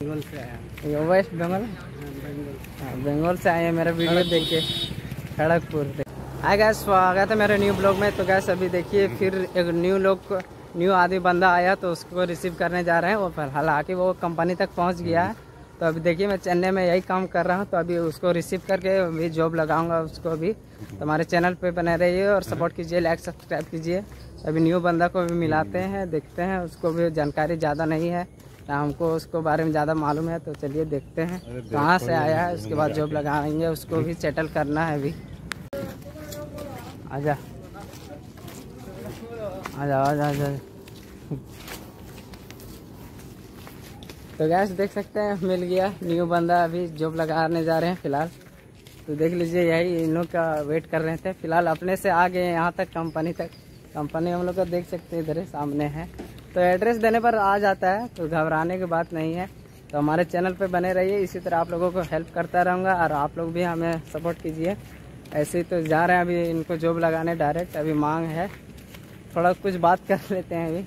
बंगाल से आया। वेस्ट बंगाल? हाँ, बंगाल हाँ, से आए हैं मेरा वीडियो देख के। खड़गपुर से हाय गैस स्वागत है मेरे न्यू ब्लॉग में। तो गैस अभी देखिए फिर एक न्यू लोग न्यू आदमी बंदा आया तो उसको रिसीव करने जा रहे हैं। वो फिर हालाँकि वो कंपनी तक पहुँच गया। है तो अभी देखिए मैं चेन्नई में यही काम कर रहा हूँ। तो अभी उसको रिसीव करके अभी जॉब लगाऊँगा उसको अभी। तो हमारे चैनल पे बने रहिए और सपोर्ट कीजिए लाइक सब्सक्राइब कीजिए। अभी न्यू बंदा को भी मिलाते हैं देखते हैं। उसको भी जानकारी ज़्यादा नहीं है। ना हमको उसको बारे में ज़्यादा मालूम है तो चलिए देखते हैं कहाँ से आया है उसके बाद जॉब लगाएँगे उसको भी सेटल करना है अभी। आजा। आजा आजा आजा तो गैस देख सकते हैं मिल गया न्यू बंदा अभी जॉब लगाने जा रहे हैं फ़िलहाल। तो देख लीजिए यही इन लोग का वेट कर रहे थे। फ़िलहाल अपने से आ गए यहाँ तक कंपनी तक। कंपनी हम लोग का देख सकते हैं इधर सामने है। तो एड्रेस देने पर आ जाता है तो घबराने की बात नहीं है। तो हमारे चैनल पे बने रहिए इसी तरह आप लोगों को हेल्प करता रहूँगा और आप लोग भी हमें सपोर्ट कीजिए। ऐसे ही तो जा रहे हैं अभी इनको जॉब लगाने डायरेक्ट अभी मांग है। थोड़ा कुछ बात कर लेते हैं अभी।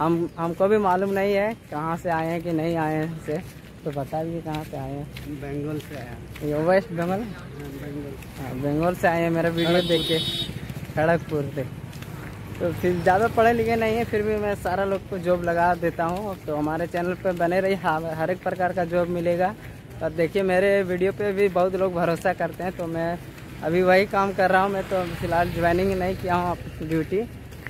हम हमको भी मालूम नहीं है कहाँ से आए हैं कि नहीं आए हैं से तो बता दीजिए कहाँ से आए हैं। बंगाल से आया ये वेस्ट बंगाल? हाँ, बंगाल। हाँ बंगाल से आए हैं मेरा वीडियो देख के। खड़गपुर से तो फिर ज़्यादा पढ़े लिखे नहीं है फिर भी मैं सारा लोग को जॉब लगा देता हूँ। तो हमारे चैनल पर बने रही हाँ, हर एक प्रकार का जॉब मिलेगा। और देखिए मेरे वीडियो पे भी बहुत लोग भरोसा करते हैं तो मैं अभी वही काम कर रहा हूँ। मैं तो फ़िलहाल ज्वाइनिंग नहीं किया हूँ ड्यूटी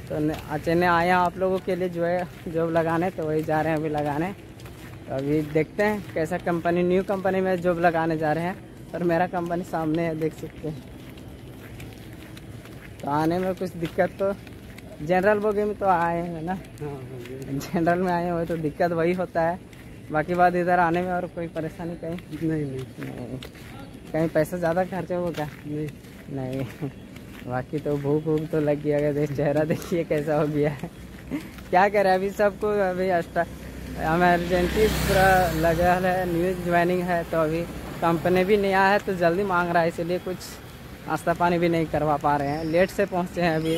तो चेन्नई आया हूँ आप लोगों के लिए जो है जॉब लगाने तो वही जा रहे हैं अभी लगाने। तो अभी देखते हैं कैसा कंपनी न्यू कंपनी में जॉब लगाने जा रहे हैं। और मेरा कंपनी सामने है देख सकते हैं। तो आने में कुछ दिक्कत तो जनरल बोगी में तो आए हैं ना? हाँ हो जनरल में आए हुए तो दिक्कत वही होता है। बाकी बात इधर आने में और कोई परेशानी कहीं? नहीं नहीं। नहीं। कहीं पैसा ज़्यादा खर्चा होगा नहीं। नहीं। बाकी तो भूख भूख तो लग गया देख चेहरा देखिए कैसा हो गया है। क्या करें अभी सबको अभी एक्स्ट्रा इमरजेंसी पूरा लगा है न्यूज़ ज्वाइनिंग है तो अभी कंपनी भी नया है तो जल्दी मांग रहा है इसलिए कुछ नाश्ता पानी भी नहीं करवा पा रहे हैं। लेट से पहुँचे हैं अभी।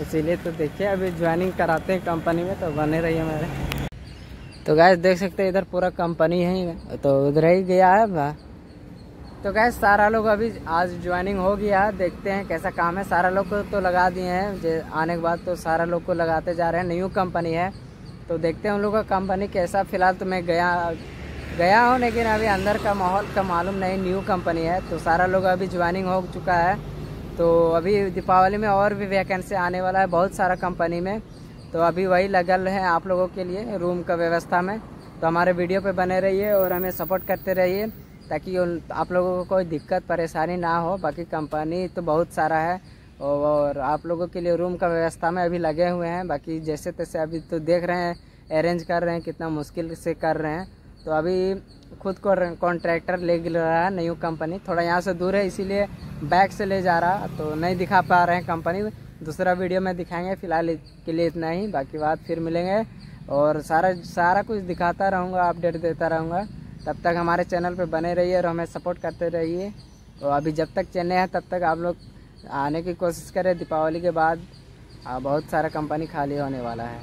इसीलिए तो देखिए, अभी ज्वाइनिंग कराते हैं कंपनी में तो बने रहिए मेरे तो गैस देख सकते हैं, इधर पूरा कंपनी है तो उधर ही गया है बा तो गैस सारा लोग अभी आज ज्वाइनिंग हो गया है, देखते हैं कैसा काम है। सारा लोग को तो लगा दिए हैं आने के बाद तो सारा लोग को लगाते जा रहे हैं न्यू कंपनी है। तो देखते हैं उन लोगों का कंपनी कैसा। फ़िलहाल तो मैं गया गया हूँ, लेकिन अभी अंदर का माहौल का मालूम नहीं न्यू कंपनी है। तो सारा लोग अभी ज्वाइनिंग हो चुका है। तो अभी दीपावली में और भी वैकेंसी आने वाला है बहुत सारा कंपनी में। तो अभी वही लगल है आप लोगों के लिए रूम का व्यवस्था में। तो हमारे वीडियो पे बने रहिए और हमें सपोर्ट करते रहिए ताकि आप लोगों को कोई दिक्कत, परेशानी ना हो। बाकी कंपनी तो बहुत सारा है और आप लोगों के लिए रूम का व्यवस्था में अभी लगे हुए हैं। बाकी जैसे तैसे अभी तो देख रहे हैं अरेंज कर रहे हैं, कितना मुश्किल से कर रहे हैं। तो अभी खुद को कॉन्ट्रैक्टर ले रहा है न्यू कंपनी थोड़ा यहाँ से दूर है, इसीलिए बैक से ले जा रहा तो नहीं दिखा पा रहे हैं कंपनी दूसरा वीडियो में दिखाएँगे, फ़िलहाल के लिए इतना ही। बाकी बात फिर मिलेंगे। और सारा सारा कुछ दिखाता रहूँगा अपडेट देता रहूँगा। तब तक हमारे चैनल पर बने रहिए और हमें सपोर्ट करते रहिए। तो अभी जब तक चेन्नई है, तब तक आप लोग आने की कोशिश करें। दीपावली के बाद बहुत सारा कंपनी खाली होने वाला है।